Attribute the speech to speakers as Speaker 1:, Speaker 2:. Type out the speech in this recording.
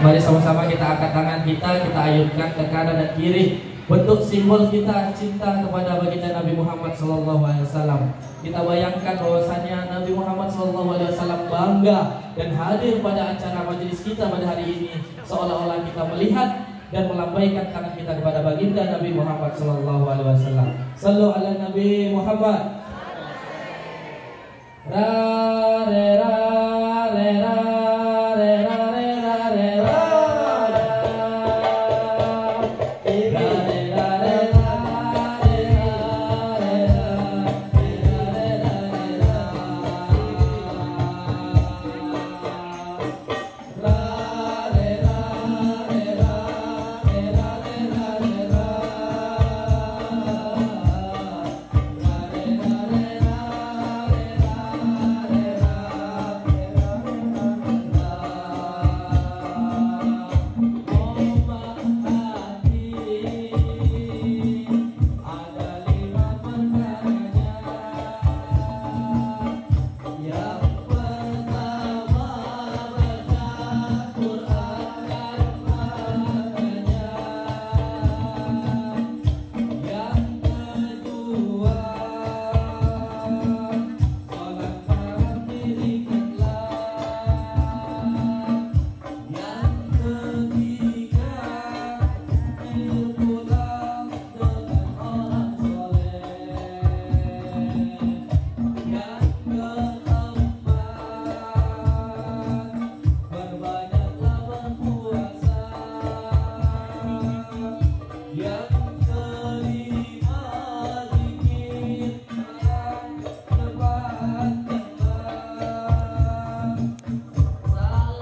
Speaker 1: Mari sama-sama kita angkat tangan kita, kita ayunkan ke kanan dan kiri bentuk simbol kita cinta kepada baginda Nabi Muhammad Wasallam. Kita bayangkan bahwasanya Nabi Muhammad Wasallam bangga dan hadir pada acara majelis kita pada hari ini, seolah-olah kita melihat dan melambaikan tangan kita kepada baginda Nabi Muhammad Sallallahu Alaihi ala Nabi Muhammad. Ra Amen.